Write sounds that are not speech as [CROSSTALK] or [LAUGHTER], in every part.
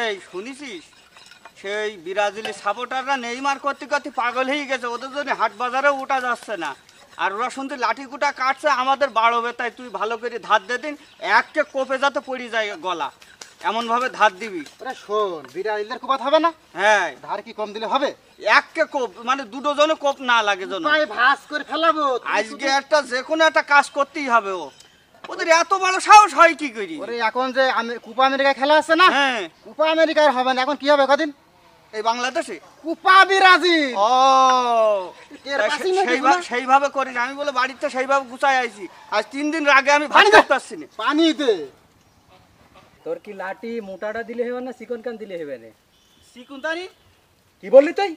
এই শুনিছিস? সেই ব্রাজিলি সাপোর্টাররা নেইমার করতে করতে পাগল হয়ে গেছে ওদের জন্য হাট বাজারে ওঠা যাচ্ছে না। আর ওরা শুনতে লাঠি কুটা কাটছে আমাদের বাড়বে তাই তুই ভালো করে ধার দে দিন একটা কোপে যাতে পড়ে যায় গলা। এমন ভাবে ধার দিবি। আরে শোন বিড়ালিদের কুপাত হবে না? হ্যাঁ। ধার কি কম দিলে হবে? একটা কোপ মানে দুটো জনে কোপ না লাগে জন পায়ে ভাস করে ফেলাবো আজকে একটা যে কোনো একটা কাজ করতেই হবে ও। ওদের এত বড় সাহস হয় কি করি? ওরে এখন যে আমে- কুপা আমেরিকা খেলা আছে না? হ্যাঁ। কুপা আমেরিকার হবে না। এখন কি হবে কদিন? এই বাংলাদেশে? কুপা বিরাজিল। ও। সেইভাবে করিস আমি বলে বাড়িতে সেইভাবে গুছাই আইছি। আজ তিন দিন আগে আমি ভাত। করতে না। পানি দে। তোর কি লাঠি মোটাটা দিলে হবে না চিকন কান দিলে হবে না? সিকুন্তানি কি বললি তুই?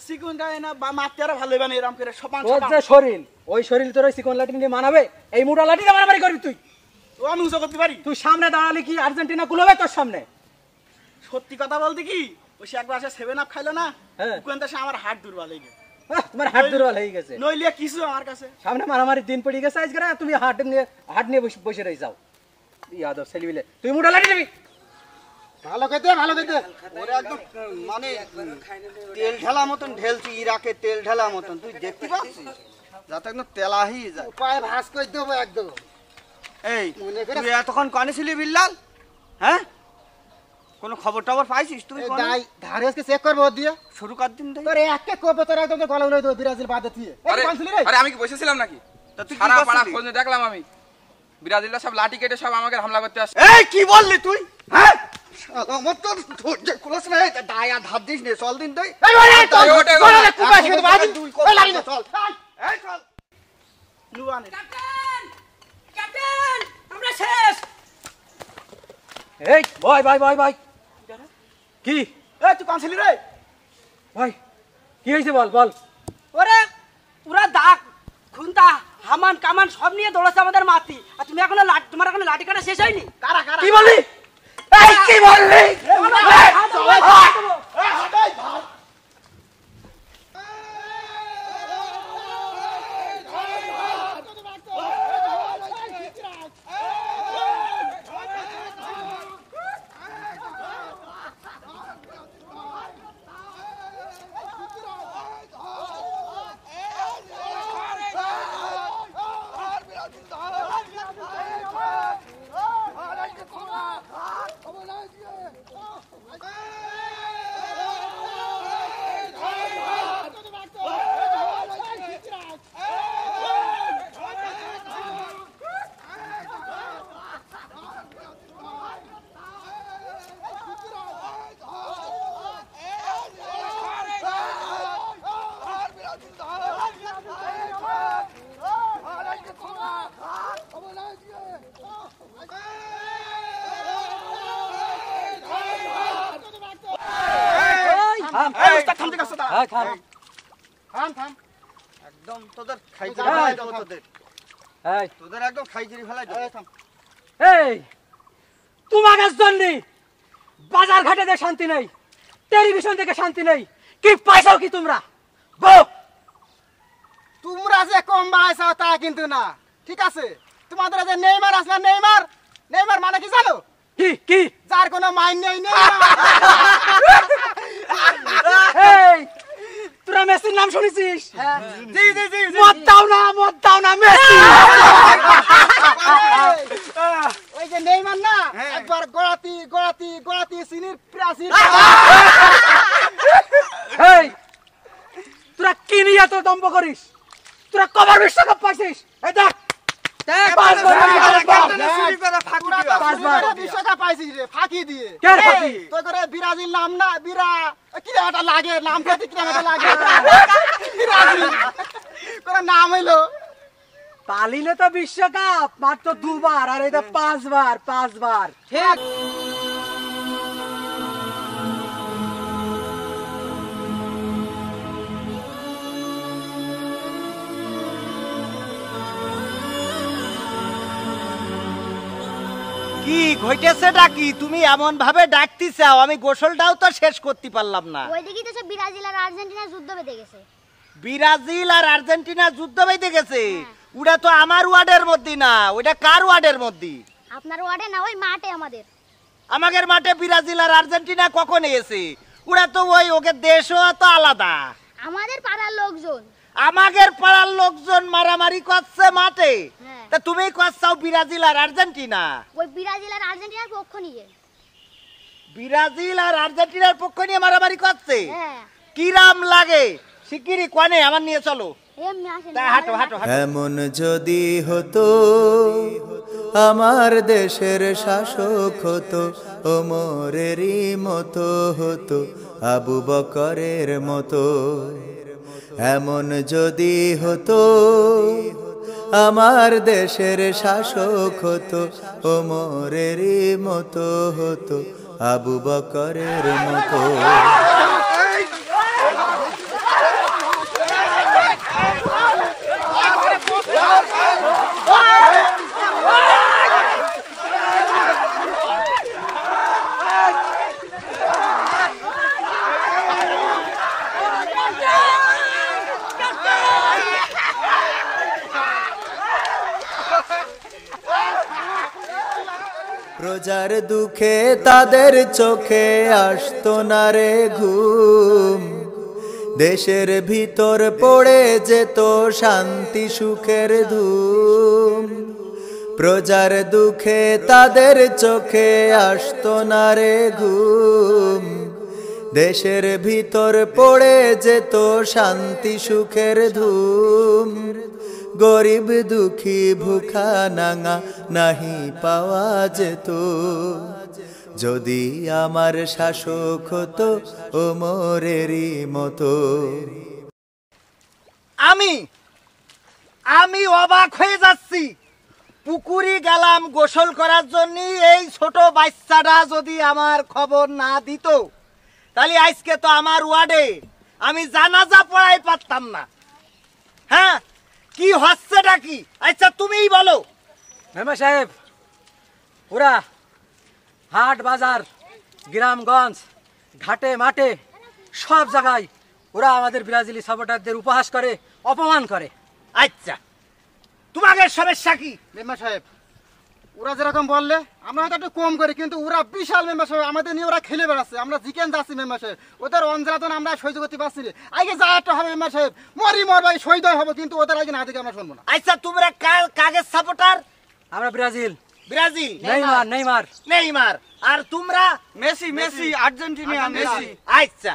সিকুন না বা মারতে আরও ভালো হবে এরকম করে সপান তোর শরীর ওই শরীর তোর ওই চিকন লাঠি নিয়ে মানাবে এই মোটা লাঠি দিয়ে মারামারি করবি তুই? ও আমি উঁচু করতে পারি। তুই সামনে দাঁড়ালে কি আর্জেন্টিনা কুলবে তোর সামনে? সত্যি কথা বলতে কি সে একবার সেভেন আপ খাইলো না হ্যাঁ। আমার হাট দুর্বল হয়ে গেছে। তোমার দুর্বল হয়ে গেছে। নইলে কিছু আমার কাছে। সামনে মারামারি দিন পড়ে গেছে আজকে তুমি হাট নিয়ে হাট নিয়ে বসে- রয়ে যাও। ইয়াদব তুই মোটা লাঠি দিবি ভালো করে দে ভালো করে দে ওরা একদম মানে তেল ঢালা মতন ঢেলছি ইরাকে তেল ঢালা মতন। তুই দেখতে পাচ্ছিস? যাতে একদম তেলাহি যায়। পায়ে ভাস করে দেবো একদম। এই তুই এতক্ষণ কনে ছিলি বিল্লাল? হ্যাঁ? কোনো খবর টবর পাইছিস তুই? দাই ধারে আজকে চেক করব দিয়ে। শুরু কর দিন দেই। তোর একটা কোপে তোর একদম গলা উড়ে দেবো বিরাজিল বাদে দিয়ে। আরে কানছিলি রে? আরে আমি কি বসেছিলাম নাকি? তা তুই কি সারা পাড়া খোঁজ দেখলাম আমি। ব্রাজিলরা সব লাঠি কেটে সব আমাকে হামলা করতে আসছে। এই কি বললি তুই? হ্যাঁ? শালা, আমার তো ধৈর্য কানছিলি রে ভাই কি হয়েছে বল বল ওরে পুরা দাগ খুন্তা হামান কামান সব নিয়ে দৌড়াচ্ছে আমাদের মাতি আর তুমি এখনও তোমার এখনও লাঠি কাটা শেষ হয়নি কারা কারা কি এই কি বললি হ্যাঁ থাম। থাম থাম। একদম তোদের খাই ফেলাই দেবো তোদের। এই। তোদের একদম খাই ফেলাই দেবো। এই তোমাকে জন্য বাজার ঘাটে দিয়ে শান্তি নেই টেলিভিশন থেকে শান্তি নেই কি পাইছাও কি তোমরা? বউ! তোমরা যে কম বাড়াইছো তা কিন্তু না ঠিক আছে? তোমাদের যে নেইমার আছে না নেইমার? নেইমার মানে কি জানো? কি কি? যার কোনো মাইন নেই তোরা [LAUGHS] মেসির নাম শুনেছিস। মদ দাও না মদ দাও না মেসি। [LAUGHS] ওই যে নেইমার না একবার গড়াতি গড়াতি গড়াতি সিনির প্রাচীর। [LAUGHS] এই তোরা কি নিয়ে এত দম্ভ করিস? তোরা কবার বিশ্বকাপ পাইছিস? এই দেখ পাঁচবার বিশ্বকাপ। চুরি করে ফাঁকি তোরা তো দিবা। পাঁচবার। বিশ্বকাপ পাইছিস রে ফাঁকি দিয়ে। কে ফাঁকি? তো করে বিরাজিল নাম না বিরা কি একটা লাগে নাম কি লাগে। বিরাজিল করে নাম হইল। পালিলে তো বিশ্বকাপ মাত্র দুবার আর এটা পাঁচবার পাঁচবার। ঠিক। কি ঘটেছেটা কি তুমি এমন ভাবে ডাকতে চাও আমি গোসলটাও তো শেষ করতে পারলাম না। ওইদিকেই তো সব ব্রাজিল আর আর্জেন্টিনা যুদ্ধ বেঁধে গেছে। ব্রাজিল আর আর্জেন্টিনা যুদ্ধ বেঁধে গেছে? ওটা তো আমার ওয়ার্ডের মধ্যে না ওটা কার ওয়ার্ডের মধ্যে? আপনার ওয়ার্ডে না ওই মাঠে আমাদের। আমাদের মাঠে ব্রাজিল আর আর্জেন্টিনা কখন এসে? ওরা তো ওই ওকে দেশও তো আলাদা। আমাদের পাড়ার লোকজন। আমাদের পাড়ার লোকজন মারামারি করছে মাঠে। হ্যাঁ। তা তুমি করছাও ব্রাজিল আর আর্জেন্টিনা? ওই ব্রাজিল আর আর্জেন্টিনার পক্ষ নিয়ে। ব্রাজিল আর আর্জেন্টিনার পক্ষ নিয়ে মারামারি করছে? হ্যাঁ। কিরাম লাগে? শিগগিরই কনে আমার নিয়ে চলো। এমনি আসেন। তা হাঁটো হাঁটো হাঁটো। এমন যদি হতো আমার দেশের শাসক হতো ওমরেরই মতো হতো আবু বকরের মতো। এমন যদি হতো আমার দেশের শাসক হতো ও ওমরেরই মতো হতো আবু বকরের মতো। প্রজার দুঃখে তাদের চোখে আসতো না রে ঘুম। দেশের ভিতর পড়ে যেত শান্তি, সুখের ধুম। প্রজার দুঃখে তাদের চোখে আসতো না রে ঘুম। দেশের ভিতর পড়ে যেত শান্তি, সুখের ধুম। গরিব দুঃখী ভুখা নাঙা নাহি পাওয়া যেত। যদি আমার শাসক হতো ও মোরেরই মতো। আমি আমি অবাক হয়ে যাচ্ছি। পুকুরি গেলাম গোসল করার জন্য, এই ছোট বাচ্চাটা যদি আমার খবর না দিত, তাহলে আজকে তো আমার ওয়ার্ডে আমি জানাজা পড়াই পারতাম না। হ্যাঁ কি হচ্ছেটা কি? আচ্ছা তুমিই বলো। মেমা সাহেব ওরা হাট বাজার গ্রামগঞ্জ ঘাটে মাঠে সব জায়গায় ওরা আমাদের ব্রাজিলি সাপোর্টারদের উপহাস করে অপমান করে। আচ্ছা। তোমাদের সমস্যা কি? মেম্বার সাহেব ওরা যেরকম বললে আমরা হয়তো একটু কম করি কিন্তু ওরা বিশাল মেম্বার সাহেব আমাদের নিয়ে ওরা খেলে বেড়াচ্ছে। আমরা জিকেন যাচ্ছি মেম্বার সাহেব ওদের অঞ্জলাতন আমরা সহ্য করতে পারছি না। আগে যা একটা হবে মেম্বার সাহেব মরি মর ভাই সহ্য হবে কিন্তু ওদের আগে না দিকে আমরা শুনব না। আচ্ছা তোমরা কাগজ সাপোর্টার আমরা Brazil. Brazil. Neymar Neymar. Neymar. আর তোমরা? Messi Messi Argentina Messi. আচ্ছা।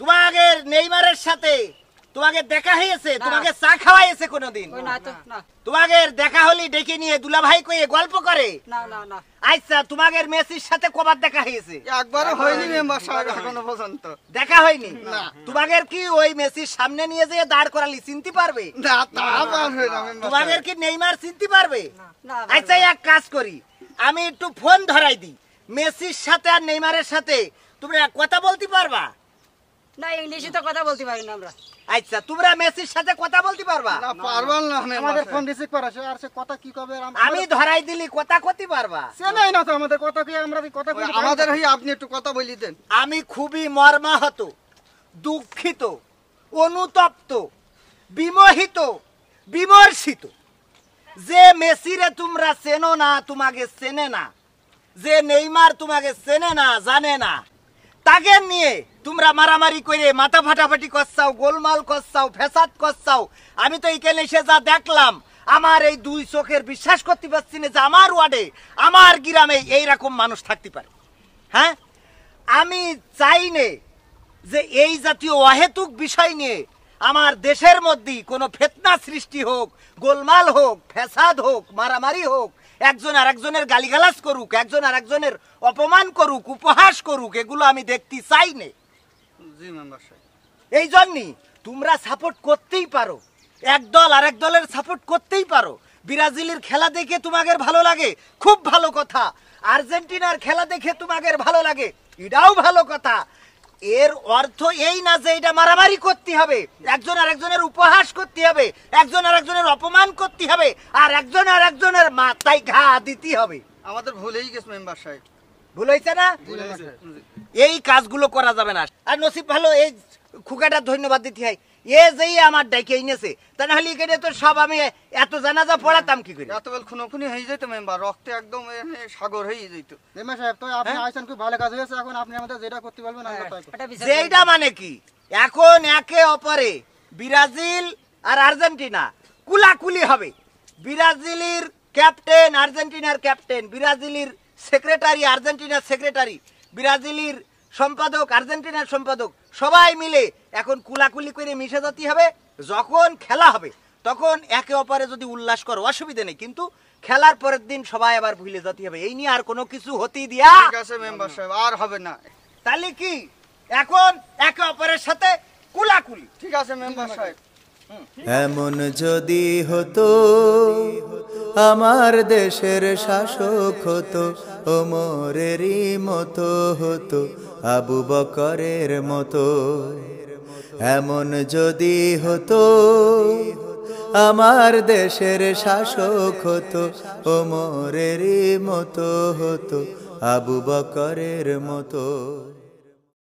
তোমাদের নেইমারের সাথে তোমাকে দেখা হয়েছে তোমাকে চা খাওয়াইছে কোনোদিন। না তো না। তোমাদের দেখা হলি ডেকে নিয়ে দুলাভাই কয়ে গল্প করে। না না না। আচ্ছা তোমাদের মেসির সাথে কবার দেখা হয়েছে? একবারও হয়নি মেম্বার সাহেব এখনও পর্যন্ত। দেখা হয়নি? তোমাদের কি ওই মেসির সামনে নিয়ে যেয়ে দাঁড় করালি চিনতে পারবে? না তা পারবে না মেম্বার তোমাদের কি নেইমার চিনতে পারবে? আচ্ছা এক কাজ করি। আমি একটু ফোন ধরাই দিই। মেসির সাথে আর নেইমারের সাথে। তোমরা কথা বলতে না ইংলিশে তো কথা বলতে পারি না আমরা। আচ্ছা তোমরা মেসির সাথে কথা বলতে পারবা? না পারবেন না। আমাদের। ফোন রিসিভ করা আর সে কথা কি কবে? আমি ধরাই দিলি কথা কতি পারবা? সে নেই না তো আমাদের কথা কি আমরা কি কথা না? আমাদের হয়ে আপনি একটু কথা বলি দেন। আমি খুবই মর্মাহত দুঃখিত অনুতপ্ত বিমোহিত বিমর্ষিত। যে মেসিরে তোমরা চেনো না তোমাকে চেনে না। যে নেইমার তোমাকে চেনে না জানে না। তাকে নিয়ে তোমরা মারামারি করে মাথা ফাটাফাটি করছাও, গোলমাল করছাও ফেসাদ করছাও। আমি তো এখানে এসে যা দেখলাম, আমার এই দুই চোখের বিশ্বাস করতে পারছি না যে আমার ওয়ার্ডে, আমার গ্রামে এইরকম মানুষ থাকতে পারে। হ্যাঁ? আমি চাই নে যে এই জাতীয় অহেতুক বিষয় নিয়ে আমার দেশের মধ্যে কোনো ফেতনা সৃষ্টি হোক, গোলমাল হোক, ফ্যাসাদ হোক, মারামারি হোক, একজন আর একজনের গালিগালাজ করুক, একজন আর একজনের অপমান করুক, উপহাস করুক, এগুলো আমি দেখতে চাই নে। জি মেম্বার এই জন্যই তোমরা সাপোর্ট করতেই পারো। এক দল আর এক দলের সাপোর্ট করতেই পারো। ব্রাজিলের খেলা দেখে তোমাদের ভালো লাগে খুব ভালো কথা। আর্জেন্টিনার খেলা দেখে তোমাদের ভালো লাগে এটাও ভালো কথা। এর অর্থ এই না যে এটা মারামারি করতে হবে একজন আর একজনের উপহাস করতে হবে একজন আর একজনের অপমান করতে হবে আর একজন আর একজনের মাথায় ঘা দিতে হবে। আমাদের ভুলেই গেছে মেম্বার সাহেব। ভুল হয়েছে না? এই কাজগুলো করা যাবে না। আর নসিব ভালো এই খুকাটার ধন্যবাদ দিতে হয়। এ যেই আমার ডাইকে এনেছে তা নাহলে এখানে তো সব আমি এত জানাজা পড়াতাম কি করে? এত বেল খুনোখুনি হয়ে যেত মেম্বার রক্তে একদম সাগর হয়ে যেত। মেম্বার সাহেব তো আপনি আইসেন খুব ভালো কাজ হয়েছে এখন আপনি আমাদের যেটা করতে বলবেন আমরা তাই করব। এটা যেইটা মানে কি? এখন একে অপরে ব্রাজিল আর আর্জেন্টিনা কুলাকুলি হবে। ব্রাজিলের ক্যাপ্টেন আর্জেন্টিনার ক্যাপ্টেন ব্রাজিলের সেক্রেটারি আর্জেন্টিনার সেক্রেটারি ব্রাজিলের সম্পাদক আর্জেন্টিনার সম্পাদক সবাই মিলে এখন কুলাকুলি করে মিশে যেতে হবে। যখন খেলা হবে তখন একে অপরে যদি উল্লাস করো অসুবিধা নেই। কিন্তু খেলার পরের দিন সবাই আবার ভুলে যেতে হবে। এই নিয়ে আর কোনো কিছু হতেই দিয়া ঠিক আছে মেম্বার সাহেব আর হবে না। তাহলে কি? এখন একে অপরের সাথে কুলাকুলি। ঠিক আছে মেম্বার সাহেব। এমন যদি হতো, আমার দেশের শাসক হতো, ওমরেরই মতো হতো, আবু বকরের মতো। এমন যদি হতো, আমার দেশের শাসক হতো, ওমরেরই মতো হতো, আবু বকরের মতো।